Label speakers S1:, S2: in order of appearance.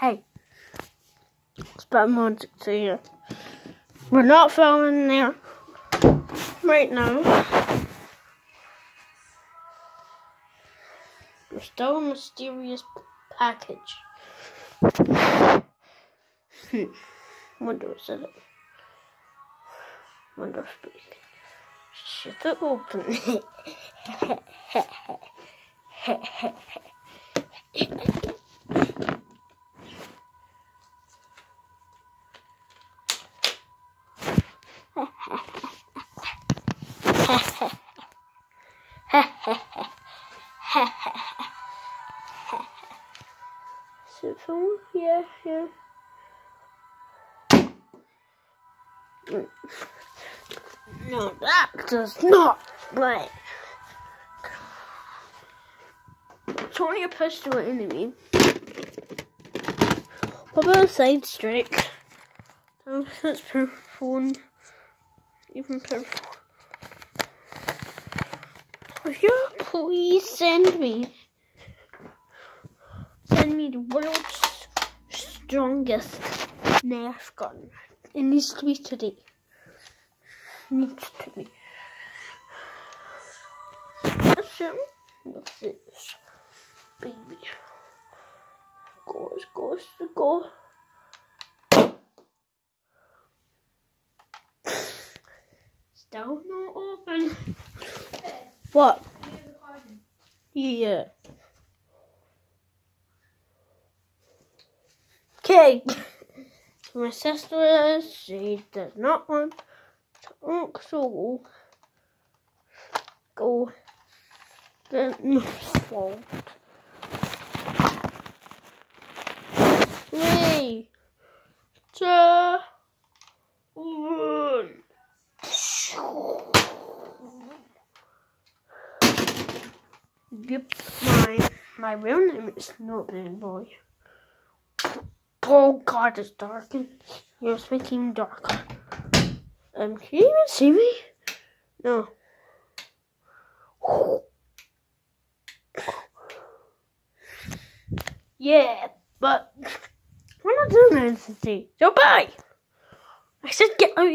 S1: Hey, it's Bad Magic to you. We're not filming there right now. We're still a mysterious package. Hmm. Wonder is it? Wonder can shut it open. film yeah yeah no that does not right Tony a pistol enemy what about a side strike oh, that's per phone even per Would you please send me send me the world's strongest Nerf gun. It needs to be today. Needs to be. It. That's it. Baby. Goes, goes, go. Still not open. What? Yeah. Okay. My sister, she does not want to look so go the fault. Three, two, one. Yep, my my real name is Big Boy. Oh god, it's dark and it's making darker. Um, can you even see me? No. Yeah, but we're not doing anything. So bye. I said get out